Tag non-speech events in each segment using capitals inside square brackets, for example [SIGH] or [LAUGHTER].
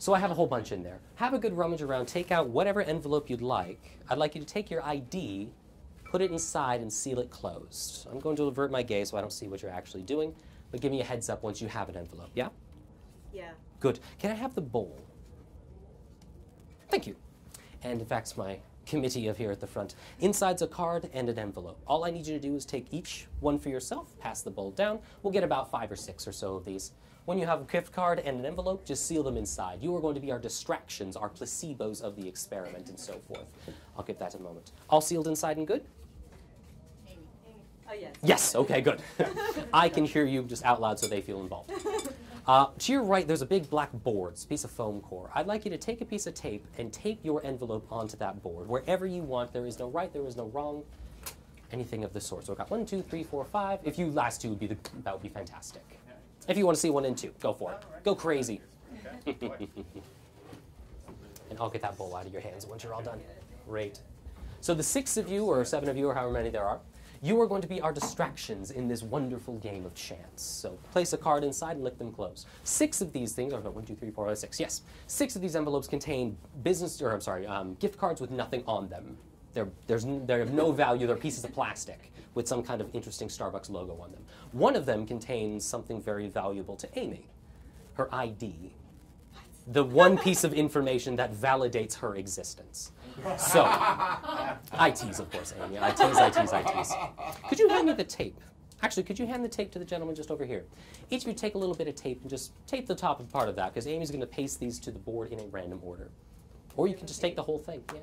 So I have a whole bunch in there. Have a good rummage around, take out whatever envelope you'd like. I'd like you to take your ID, put it inside, and seal it closed. I'm going to avert my gaze so I don't see what you're actually doing, but give me a heads up once you have an envelope, yeah? Yeah. Good. Can I have the bowl? Thank you. And in fact, my committee of here at the front. Inside's a card and an envelope. All I need you to do is take each one for yourself, pass the bowl down. We'll get about five or six or so of these. When you have a gift card and an envelope, just seal them inside. You are going to be our distractions, our placebos of the experiment, and so forth. I'll give that in a moment. All sealed inside and good? Oh, yes. Yes, okay, good. [LAUGHS] I can hear you just out loud so they feel involved. [LAUGHS] Uh, to your right, there's a big black board, it's a piece of foam core. I'd like you to take a piece of tape and tape your envelope onto that board, wherever you want. There is no right, there is no wrong, anything of the sort. So I've got one, two, three, four, five. If you last two would be the, that would be fantastic. If you want to see one and two, go for it. Go crazy. and I'll get that bowl out of your hands once you're all done. Great. So the six of you, or seven of you, or however many there are, you are going to be our distractions in this wonderful game of chance. So place a card inside and lick them close. Six of these things, or no, one, two, three, four, five, six, yes. Six of these envelopes contain business, or I'm sorry, um, gift cards with nothing on them. They're, there's, they're of no value, they're pieces of plastic with some kind of interesting Starbucks logo on them. One of them contains something very valuable to Amy, her ID. The one piece of information that validates her existence. So, I tease, of course, Amy. I tease, I tease, I tease. Could you hand me the tape? Actually, could you hand the tape to the gentleman just over here? Each of you take a little bit of tape and just tape the top of part of that, because Amy's going to paste these to the board in a random order. Or you can just take the whole thing. Yeah.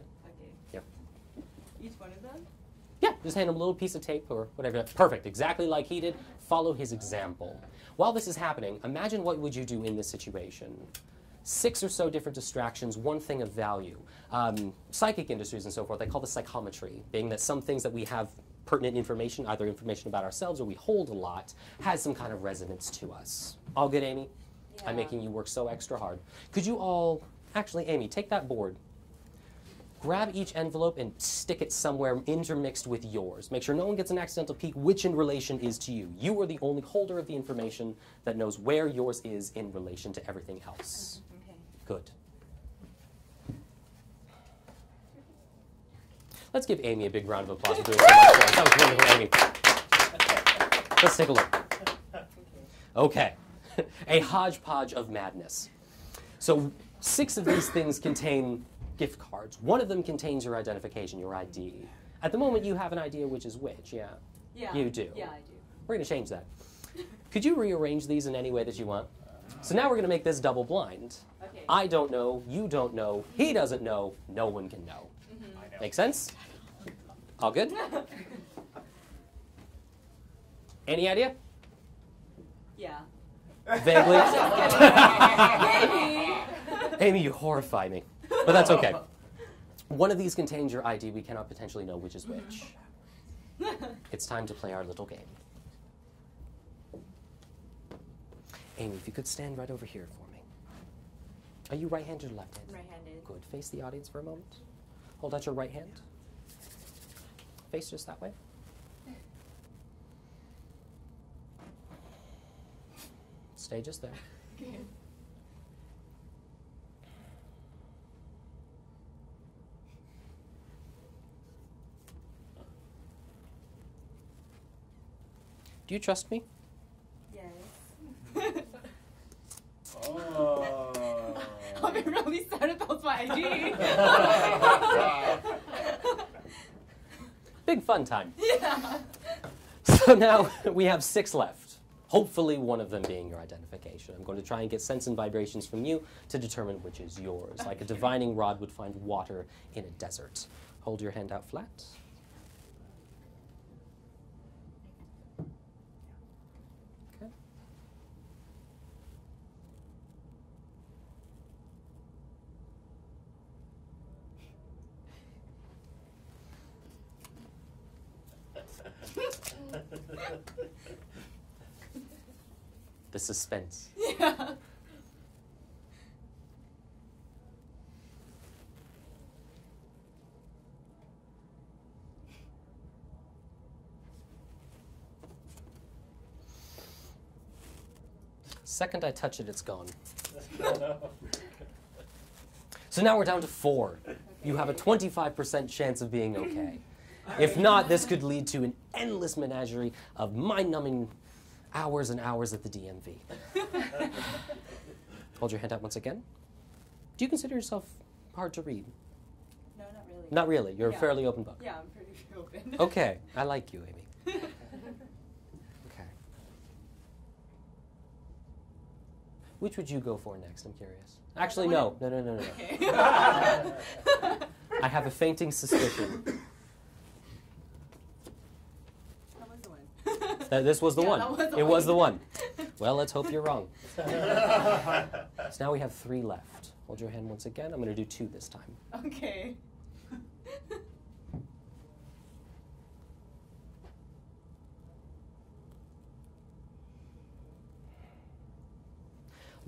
Each one of them? Yeah, just hand him a little piece of tape or whatever. Perfect, exactly like he did. Follow his example. While this is happening, imagine what would you do in this situation. Six or so different distractions, one thing of value. Um, psychic industries and so forth, they call this psychometry, being that some things that we have pertinent information, either information about ourselves or we hold a lot, has some kind of resonance to us. All good, Amy? I'm making you work so extra hard. Could you all, actually, Amy, take that board, grab each envelope and stick it somewhere intermixed with yours. Make sure no one gets an accidental peek which in relation is to you. You are the only holder of the information that knows where yours is in relation to everything else. Okay. Good. Let's give Amy a big round of applause for doing so much. That was wonderful, Amy. Let's take a look. Okay. [LAUGHS] a hodgepodge of madness. So, six of these things contain gift cards. One of them contains your identification, your ID. At the moment, you have an idea which is which, yeah. Yeah. You do. Yeah, I do. We're going to change that. [LAUGHS] Could you rearrange these in any way that you want? So now we're going to make this double blind. Okay. I don't know, you don't know, he doesn't know, no one can know. Mm-hmm. Make sense? All good? [LAUGHS] Any idea? yeah. Vaguely? [LAUGHS] Maybe. Amy, you horrify me. But that's okay. [LAUGHS] One of these contains your ID. We cannot potentially know which is which. [LAUGHS] It's time to play our little game. Amy, if you could stand right over here for me. Are you right handed or left handed? Right-handed. Good. Face the audience for a moment. Hold out your right hand. Face just that way. [LAUGHS] Stay just there. Do you trust me? Yes. Oh. [LAUGHS] I'll be really sad if that's my [LAUGHS] ID. Big fun time. [LAUGHS] yeah. So now we have six left. Hopefully, one of them being your identification. I'm going to try and get sense and vibrations from you to determine which is yours, like a divining rod would find water in a desert. Hold your hand out flat. The suspense. [LAUGHS] Yeah. Second I touch it, it's gone. [LAUGHS] So now we're down to four. You have a 25% chance of being okay. If not, this could lead to an endless menagerie of mind numbing hours and hours at the DMV. [LAUGHS] Hold your hand out once again. Do you consider yourself hard to read? No, not really. Not really. You're a fairly open book. Yeah, I'm pretty [LAUGHS] open. Okay, I like you, Amy. [LAUGHS] Okay. Which would you go for next? I'm curious. Actually, no. No, no, no, no, no. okay. I have a fainting suspicion That was the one. That this was the Yeah, one. that was the it was the one. Well, let's hope you're wrong. [LAUGHS] So now we have three left. Hold your hand once again. I'm going to do two this time. okay. A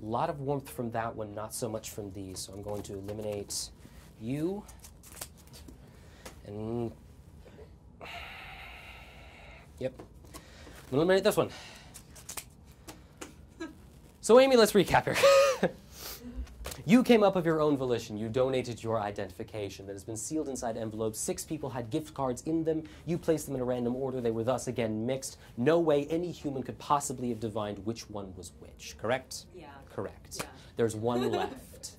[LAUGHS] lot of warmth from that one, not so much from these. So I'm going to eliminate you. And. [SIGHS] Yep. I'm eliminate this one. So, Amy, let's recap here. [LAUGHS] you came up of your own volition. You donated your identification that has been sealed inside envelopes. Six people had gift cards in them. You placed them in a random order. They were thus again mixed. No way any human could possibly have divined which one was which, correct? Yeah. Correct. Yeah. There's one [LAUGHS] left.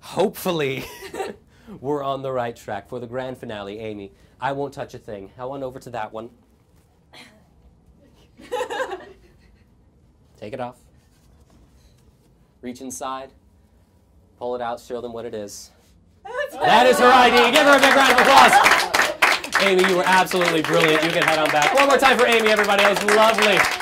Hopefully, [LAUGHS] we're on the right track for the grand finale. Amy, I won't touch a thing. Head on over to that one. Take it off. Reach inside. Pull it out. Show them what it is. That is her ID. Give her a big round of applause. Amy, you were absolutely brilliant. You can head on back. One more time for Amy, everybody. That was lovely.